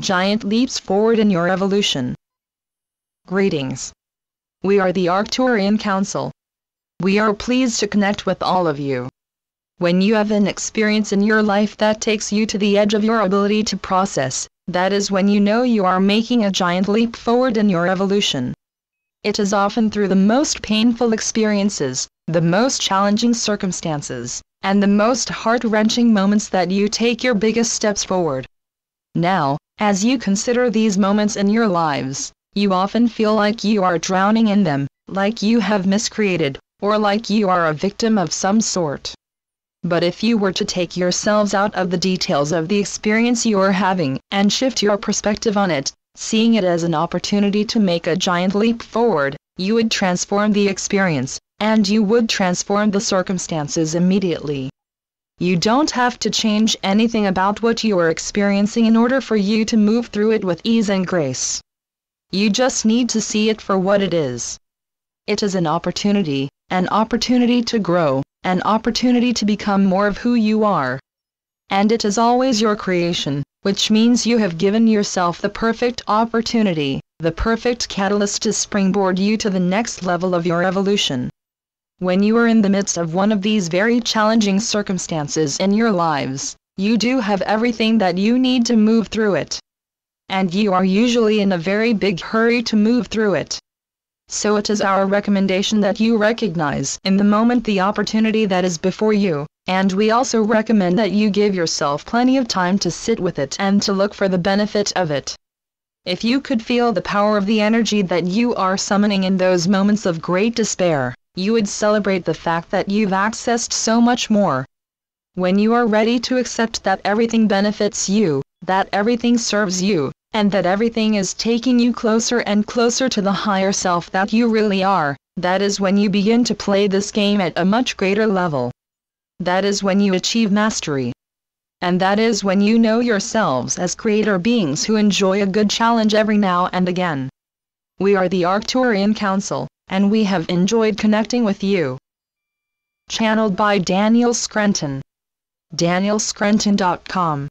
giant leaps forward in your evolution. Greetings. We are the Arcturian Council. We are pleased to connect with all of you. When you have an experience in your life that takes you to the edge of your ability to process, that is when you know you are making a giant leap forward in your evolution. It is often through the most painful experiences, the most challenging circumstances, and the most heart-wrenching moments that you take your biggest steps forward. Now, as you consider these moments in your lives, you often feel like you are drowning in them, like you have miscreated, or like you are a victim of some sort. But if you were to take yourselves out of the details of the experience you are having and shift your perspective on it, seeing it as an opportunity to make a giant leap forward, you would transform the experience, and you would transform the circumstances immediately. You don't have to change anything about what you are experiencing in order for you to move through it with ease and grace. You just need to see it for what it is. It is an opportunity, an opportunity to grow, an opportunity to become more of who you are. And it is always your creation, which means you have given yourself the perfect opportunity, the perfect catalyst to springboard you to the next level of your evolution. When you are in the midst of one of these very challenging circumstances in your lives, you do have everything that you need to move through it. And you are usually in a very big hurry to move through it. So it is our recommendation that you recognize in the moment the opportunity that is before you, and we also recommend that you give yourself plenty of time to sit with it and to look for the benefit of it. If you could feel the power of the energy that you are summoning in those moments of great despair, you would celebrate the fact that you've accessed so much more. When you are ready to accept that everything benefits you, that everything serves you, and that everything is taking you closer and closer to the higher self that you really are, that is when you begin to play this game at a much greater level. That is when you achieve mastery. And that is when you know yourselves as creator beings who enjoy a good challenge every now and again. We are the Arcturian Council, and we have enjoyed connecting with you. Channeled by Daniel Scranton. DanielScranton.com